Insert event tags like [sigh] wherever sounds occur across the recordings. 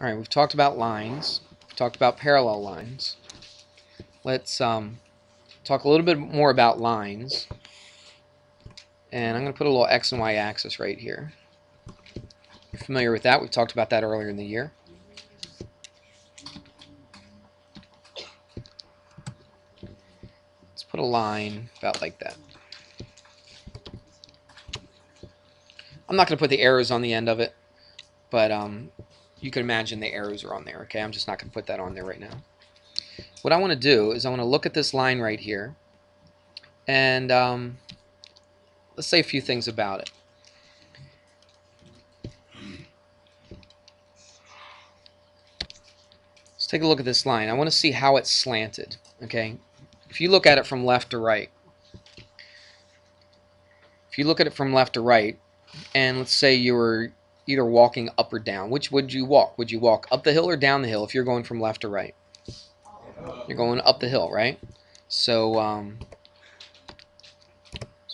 All right, we've talked about lines. We've talked about parallel lines. Let's um, talk a little bit more about lines. And I'm going to put a little x and y axis right here. You're familiar with that. We've talked about that earlier in the year. Let's put a line about like that. I'm not going to put the arrows on the end of it, but um, you can imagine the arrows are on there. Okay, I'm just not going to put that on there right now. What I want to do is I want to look at this line right here, and um, let's say a few things about it. Let's take a look at this line. I want to see how it's slanted. Okay, if you look at it from left to right, if you look at it from left to right, and let's say you were either walking up or down, which would you walk? Would you walk up the hill or down the hill if you're going from left to right? You're going up the hill, right? So, um,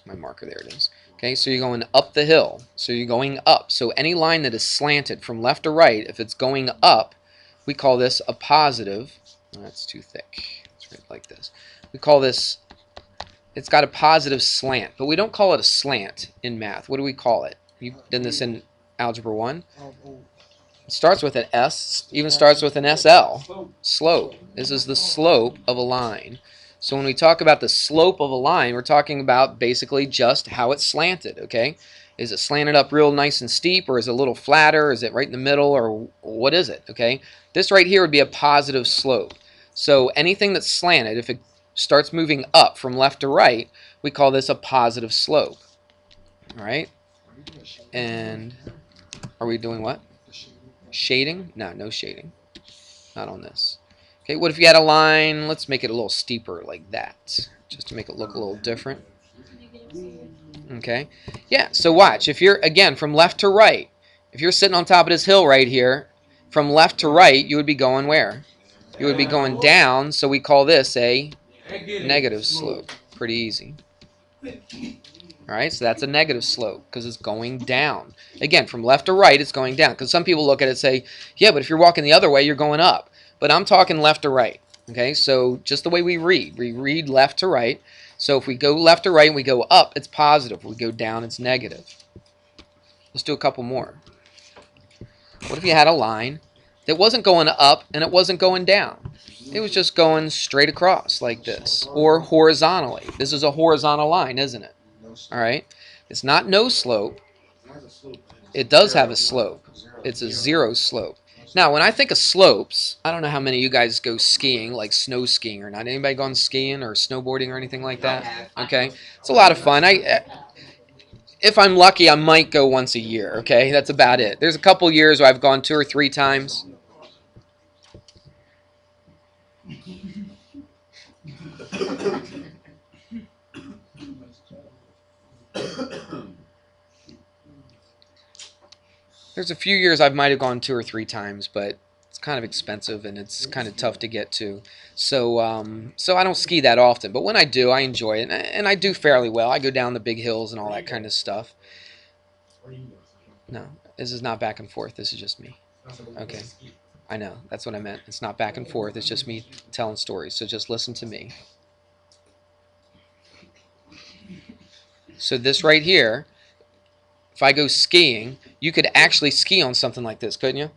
my marker, there it is. Okay, so you're going up the hill. So you're going up. So any line that is slanted from left to right, if it's going up, we call this a positive. Oh, that's too thick. Let's write like this. We call this, it's got a positive slant, but we don't call it a slant in math. What do we call it? You've done this in Algebra 1. It starts with an S, even starts with an SL. Slope. This is the slope of a line. So when we talk about the slope of a line, we're talking about basically just how it's slanted, okay? Is it slanted up real nice and steep, or is it a little flatter? Is it right in the middle, or what is it, okay? This right here would be a positive slope. So anything that's slanted, if it starts moving up from left to right, we call this a positive slope, all right? And are we doing what? Shading? No, no shading. Not on this. Okay, what if you had a line, let's make it a little steeper like that, just to make it look a little different. Okay, yeah, so watch. If you're, again, from left to right, if you're sitting on top of this hill right here, from left to right, you would be going where? You would be going down, so we call this a negative slope. Pretty easy. Alright, so that's a negative slope because it's going down. Again, from left to right, it's going down. Because some people look at it and say, yeah, but if you're walking the other way, you're going up. But I'm talking left to right. Okay, so just the way we read. We read left to right. So if we go left to right and we go up, it's positive. If we go down, it's negative. Let's do a couple more. What if you had a line that wasn't going up and it wasn't going down? It was just going straight across like this, or horizontally. This is a horizontal line, isn't it? All right. It's not no slope. It does have a slope. It's a zero slope. Now, when I think of slopes, I don't know how many of you guys go skiing, like snow skiing or not. Anybody gone skiing or snowboarding or anything like that? Okay. It's a lot of fun. I eh, if I'm lucky, I might go once a year, okay? That's about it. There's a couple years where I've gone two or three times. [laughs] There's a few years I might have gone two or three times, but it's kind of expensive and it's kind of tough to get to. So, um, so I don't ski that often. But when I do, I enjoy it, and I do fairly well. I go down the big hills and all that kind of stuff. No, this is not back and forth. This is just me. Okay. I know. That's what I meant. It's not back and forth. It's just me telling stories. So just listen to me. So this right here, if I go skiing, you could actually ski on something like this, couldn't you?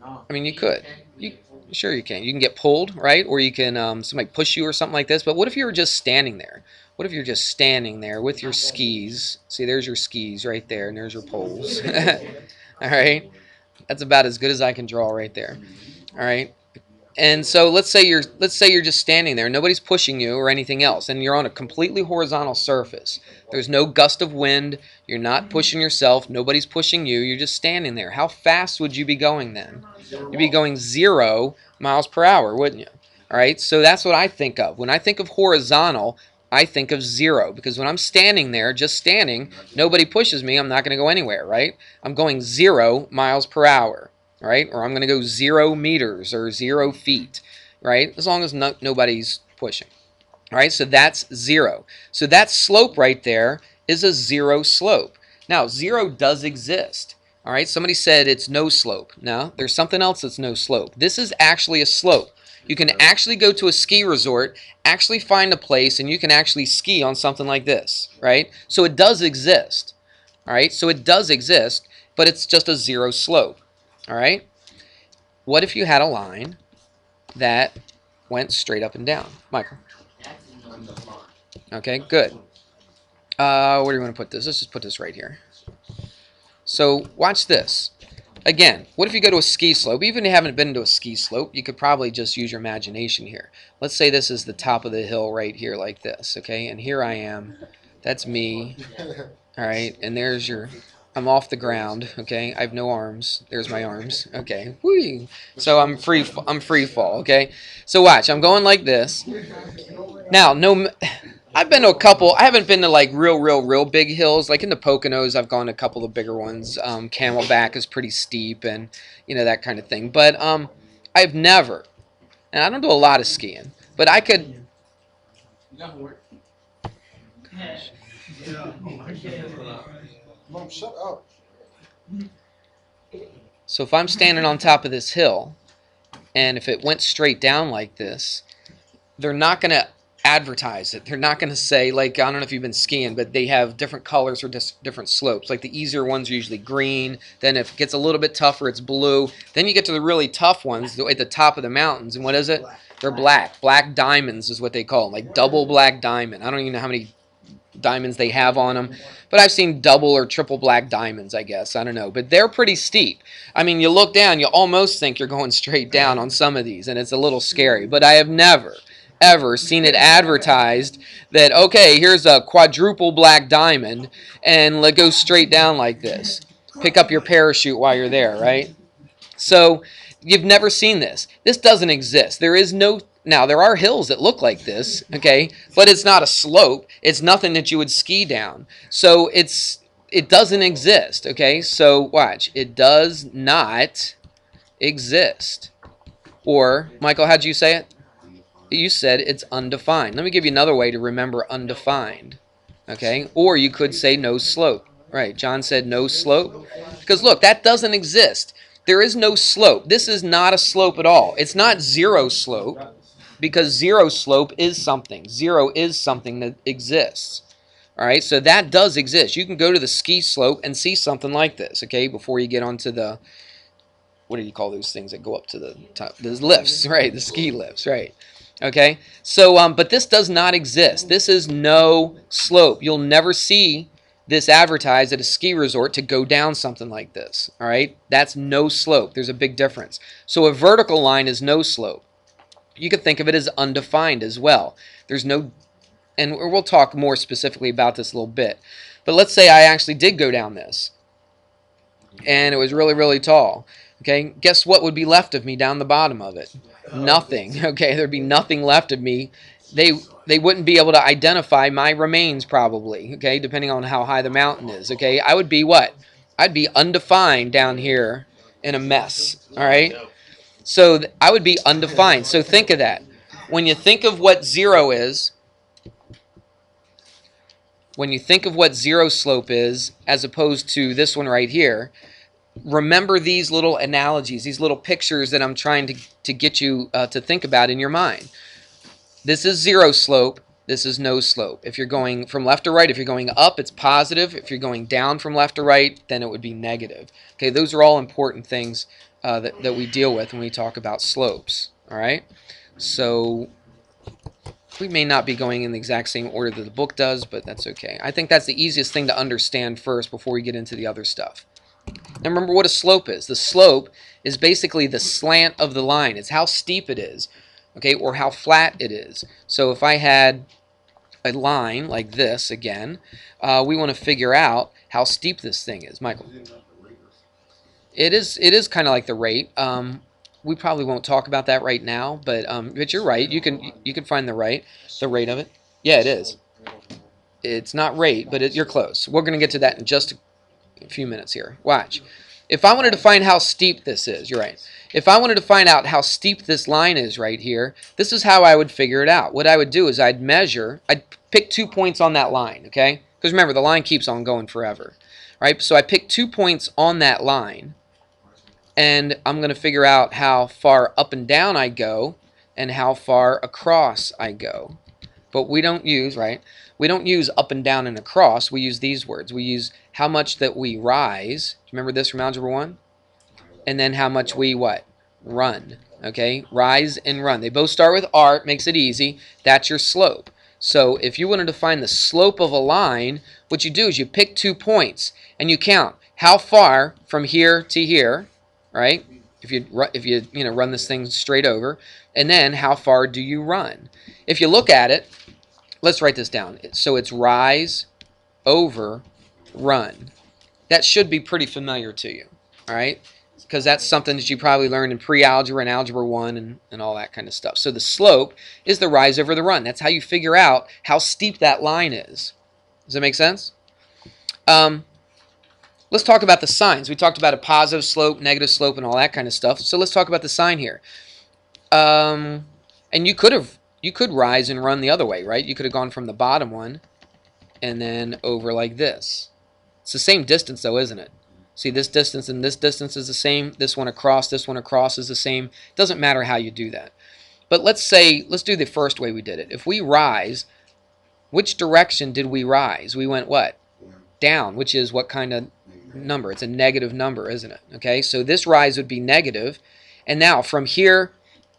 No. I mean, you could. You, sure you can. You can get pulled, right? Or you can um, somebody push you or something like this. But what if you were just standing there? What if you're just standing there with your skis? See, there's your skis right there, and there's your poles. [laughs] All right, that's about as good as I can draw right there. All right, and so let's say you're let's say you're just standing there, nobody's pushing you or anything else, and you're on a completely horizontal surface. There's no gust of wind. You're not mm-hmm. pushing yourself. Nobody's pushing you. You're just standing there. How fast would you be going then? You'd be going zero miles per hour, wouldn't you? All right. So that's what I think of when I think of horizontal. I think of zero because when I'm standing there, just standing, nobody pushes me. I'm not going to go anywhere, right? I'm going zero miles per hour, right? Or I'm going to go zero meters or zero feet, right? As long as no, nobody's pushing. All right, so that's zero. So that slope right there is a zero slope. Now, zero does exist. All right, somebody said it's no slope. No, there's something else that's no slope. This is actually a slope. You can actually go to a ski resort, actually find a place, and you can actually ski on something like this, right? So it does exist. All right, so it does exist, but it's just a zero slope. All right? What if you had a line that went straight up and down? Michael. Okay, good. Uh, where do you want to put this? Let's just put this right here. So watch this. Again, what if you go to a ski slope? Even if you haven't been to a ski slope, you could probably just use your imagination here. Let's say this is the top of the hill right here like this, okay? And here I am. That's me. All right, and there's your I'm off the ground. Okay, I have no arms. There's my arms. Okay, Whee! so I'm free. I'm free fall. Okay, so watch. I'm going like this. Now, no, [sighs] I've been to a couple. I haven't been to like real, real, real big hills. Like in the Poconos, I've gone to a couple of bigger ones. Um, Camelback is pretty steep, and you know that kind of thing. But um, I've never, and I don't do a lot of skiing, but I could. Gosh. [laughs] Mom, shut up. So if I'm standing on top of this hill, and if it went straight down like this, they're not going to advertise it. They're not going to say, like, I don't know if you've been skiing, but they have different colors or dis- different slopes. Like the easier ones are usually green. Then if it gets a little bit tougher, it's blue. Then you get to the really tough ones at the top of the mountains. And what is it? They're black. Black diamonds is what they call them. Like double black diamond. I don't even know how many diamonds they have on them. But I've seen double or triple black diamonds, I guess. I don't know. But they're pretty steep. I mean, you look down, you almost think you're going straight down on some of these, and it's a little scary. But I have never, ever seen it advertised that, okay, here's a quadruple black diamond, and let go straight down like this. Pick up your parachute while you're there, right? So you've never seen this. This doesn't exist. There is no now, there are hills that look like this, okay, but it's not a slope. It's nothing that you would ski down. So it's it doesn't exist, okay? So watch. It does not exist. Or, Michael, how'd you say it? You said it's undefined. Let me give you another way to remember undefined, okay? Or you could say no slope. Right, John said no slope. Because look, that doesn't exist. There is no slope. This is not a slope at all. It's not zero slope because zero slope is something. Zero is something that exists. All right, so that does exist. You can go to the ski slope and see something like this, okay, before you get onto the, what do you call those things that go up to the top? The lifts, [laughs] right, the ski lifts, right. Okay, so, um, but this does not exist. This is no slope. You'll never see this advertised at a ski resort to go down something like this, all right? That's no slope. There's a big difference. So a vertical line is no slope you could think of it as undefined as well. There's no, and we'll talk more specifically about this a little bit. But let's say I actually did go down this, and it was really, really tall. Okay, guess what would be left of me down the bottom of it? Nothing. [laughs] Okay, there'd be nothing left of me. They they wouldn't be able to identify my remains probably. Okay, depending on how high the mountain is. Okay, I would be what? I'd be undefined down here in a mess. All right. So I would be undefined. So think of that. When you think of what zero is, when you think of what zero slope is, as opposed to this one right here, remember these little analogies, these little pictures that I'm trying to, to get you uh, to think about in your mind. This is zero slope. This is no slope. If you're going from left to right, if you're going up, it's positive. If you're going down from left to right, then it would be negative. Okay, those are all important things uh, that, that we deal with when we talk about slopes. All right, so we may not be going in the exact same order that the book does, but that's okay. I think that's the easiest thing to understand first before we get into the other stuff. Now remember what a slope is. The slope is basically the slant of the line. It's how steep it is, okay, or how flat it is. So if I had a line like this again, uh, we want to figure out how steep this thing is. Michael. It is it is kind of like the rate. Um, we probably won't talk about that right now, but um, but you're right. You can you can find the rate the rate of it. Yeah, it is. It's not rate, but it, you're close. We're going to get to that in just a few minutes here. Watch. If I wanted to find how steep this is, you're right. If I wanted to find out how steep this line is right here, this is how I would figure it out. What I would do is I'd measure, I'd pick two points on that line, okay? Because remember, the line keeps on going forever. right? So I pick two points on that line, and I'm going to figure out how far up and down I go and how far across I go. But we don't use, right? We don't use up and down and across. We use these words. We use how much that we rise. Remember this from Algebra 1? And then how much we what? Run. Okay? Rise and run. They both start with R. Makes it easy. That's your slope. So if you wanted to find the slope of a line, what you do is you pick two points and you count how far from here to here, right? If you if you you know run this thing straight over, and then how far do you run? If you look at it, let's write this down. So it's rise over run. That should be pretty familiar to you, all right? because that's something that you probably learned in pre-algebra and algebra 1 and, and all that kind of stuff. So the slope is the rise over the run. That's how you figure out how steep that line is. Does that make sense? Um, let's talk about the signs. We talked about a positive slope, negative slope, and all that kind of stuff. So let's talk about the sign here. Um, and you could have you could rise and run the other way, right? You could have gone from the bottom one and then over like this. It's the same distance though, isn't it? See, this distance and this distance is the same. This one across, this one across is the same. It doesn't matter how you do that. But let's say, let's do the first way we did it. If we rise, which direction did we rise? We went what? Down, which is what kind of number? It's a negative number, isn't it? Okay, so this rise would be negative. And now from here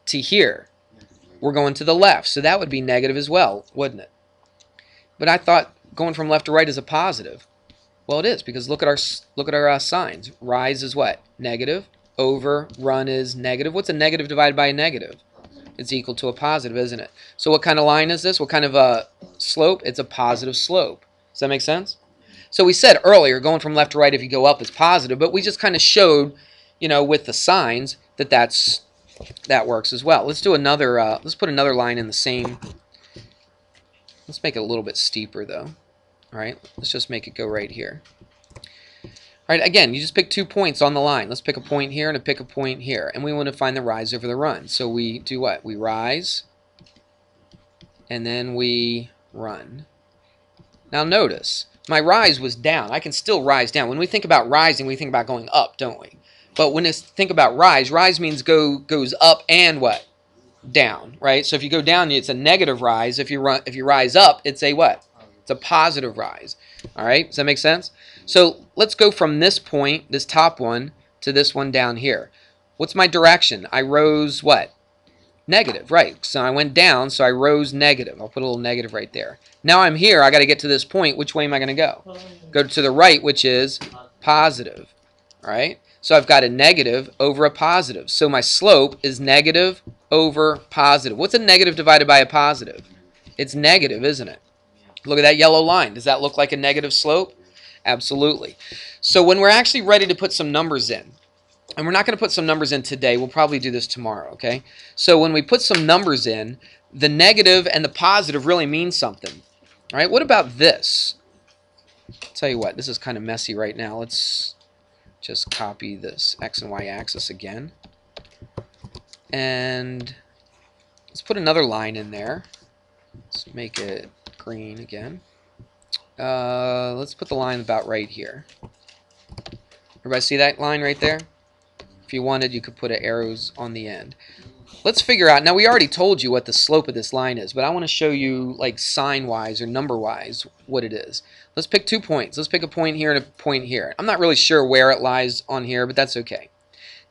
to here, we're going to the left. So that would be negative as well, wouldn't it? But I thought going from left to right is a positive. Well, it is because look at our look at our uh, signs. Rise is what? Negative. Over run is negative. What's a negative divided by a negative? It's equal to a positive, isn't it? So what kind of line is this? What kind of a uh, slope? It's a positive slope. Does that make sense? So we said earlier, going from left to right, if you go up, is positive. But we just kind of showed, you know, with the signs that that's that works as well. Let's do another. Uh, let's put another line in the same. Let's make it a little bit steeper though. All right, let's just make it go right here. All right, again, you just pick two points on the line. Let's pick a point here and a pick a point here. And we want to find the rise over the run. So we do what? We rise, and then we run. Now notice, my rise was down. I can still rise down. When we think about rising, we think about going up, don't we? But when we think about rise, rise means go goes up and what? Down, right? So if you go down, it's a negative rise. If you run, if you rise up, it's a what? It's a positive rise. All right, does that make sense? So let's go from this point, this top one, to this one down here. What's my direction? I rose what? Negative, right. So I went down, so I rose negative. I'll put a little negative right there. Now I'm here, I got to get to this point. Which way am I going to go? Go to the right, which is positive. All right? So I've got a negative over a positive. So my slope is negative over positive. What's a negative divided by a positive? It's negative, isn't it? Look at that yellow line. Does that look like a negative slope? Absolutely. So when we're actually ready to put some numbers in, and we're not going to put some numbers in today, we'll probably do this tomorrow, okay? So when we put some numbers in, the negative and the positive really mean something. All right, what about this? I'll tell you what, this is kind of messy right now. Let's just copy this x and y axis again. And let's put another line in there. Let's make it green again. Uh, let's put the line about right here. Everybody see that line right there? If you wanted, you could put arrows on the end. Let's figure out, now we already told you what the slope of this line is, but I want to show you like sign-wise or number-wise what it is. Let's pick two points. Let's pick a point here and a point here. I'm not really sure where it lies on here, but that's okay.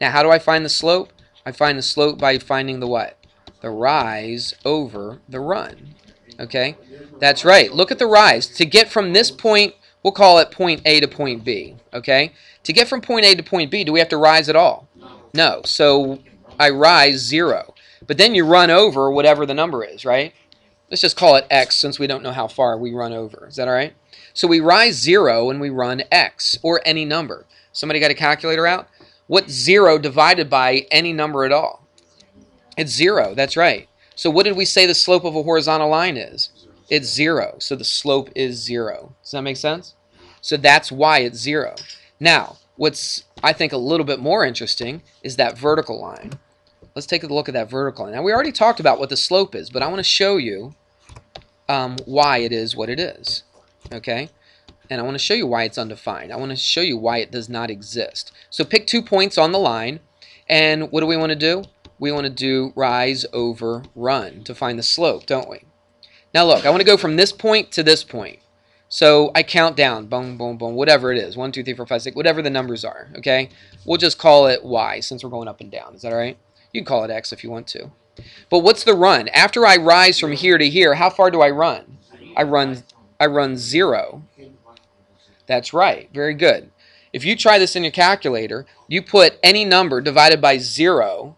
Now, how do I find the slope? I find the slope by finding the what? The rise over the run. Okay? That's right. Look at the rise. To get from this point, we'll call it point A to point B. Okay? To get from point A to point B, do we have to rise at all? No. So I rise 0. But then you run over whatever the number is, right? Let's just call it x since we don't know how far we run over. Is that all right? So we rise 0 and we run x, or any number. Somebody got a calculator out? What's 0 divided by any number at all? It's 0. That's right. So what did we say the slope of a horizontal line is? It's zero. So the slope is zero. Does that make sense? So that's why it's zero. Now, what's I think a little bit more interesting is that vertical line. Let's take a look at that vertical line. Now, we already talked about what the slope is, but I want to show you um, why it is what it is. Okay? and I want to show you why it's undefined. I want to show you why it does not exist. So pick two points on the line, and what do we want to do? We want to do rise over run to find the slope, don't we? Now look, I want to go from this point to this point. So I count down, boom, boom, boom, whatever it is, 1, 2, 3, 4, 5, 6, whatever the numbers are, okay? We'll just call it y since we're going up and down. Is that all right? You can call it x if you want to. But what's the run? After I rise from here to here, how far do I run? I run I run 0. That's right. Very good. If you try this in your calculator, you put any number divided by 0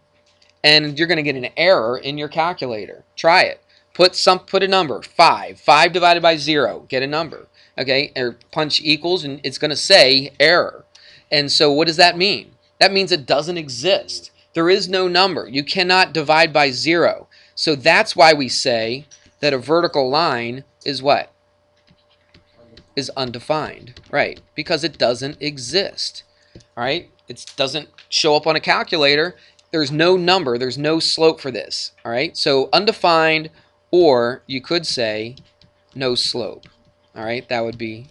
and you're going to get an error in your calculator. Try it. Put some put a number, 5. 5 divided by 0, get a number. Okay? Or punch equals and it's going to say error. And so what does that mean? That means it doesn't exist. There is no number. You cannot divide by 0. So that's why we say that a vertical line is what? is undefined, right? Because it doesn't exist, all right? It doesn't show up on a calculator. There's no number, there's no slope for this, all right? So undefined, or you could say no slope, all right? That would be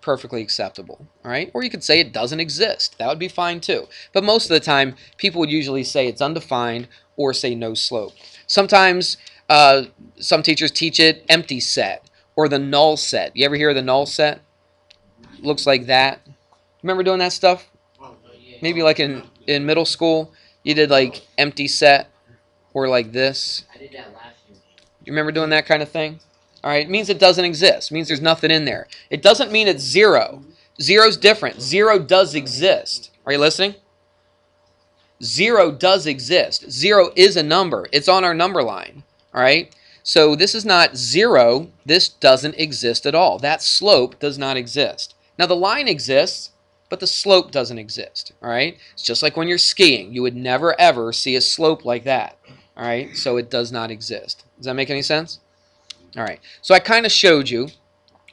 perfectly acceptable, all right? Or you could say it doesn't exist. That would be fine too. But most of the time, people would usually say it's undefined or say no slope. Sometimes uh, some teachers teach it empty set or the null set. You ever hear of the null set? Looks like that. Remember doing that stuff? Maybe like in, in middle school, you did like empty set or like this. I did that last. You remember doing that kind of thing? All right, it means it doesn't exist. It means there's nothing in there. It doesn't mean it's zero. Zero's different. Zero does exist. Are you listening? Zero does exist. Zero is a number. It's on our number line. All right? So this is not zero. This doesn't exist at all. That slope does not exist. Now the line exists, but the slope doesn't exist. All right? It's just like when you're skiing. You would never ever see a slope like that. All right? So it does not exist. Does that make any sense? All right. So I kind of showed you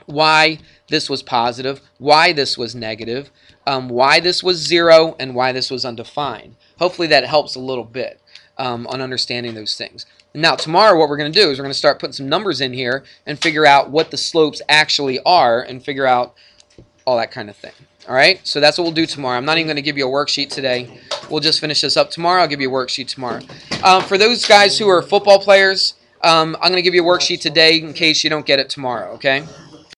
why this was positive, why this was negative, um, why this was zero, and why this was undefined. Hopefully that helps a little bit um, on understanding those things. Now tomorrow what we're going to do is we're going to start putting some numbers in here and figure out what the slopes actually are and figure out all that kind of thing. All right, so that's what we'll do tomorrow. I'm not even going to give you a worksheet today. We'll just finish this up tomorrow. I'll give you a worksheet tomorrow. Um, for those guys who are football players, um, I'm going to give you a worksheet today in case you don't get it tomorrow, okay?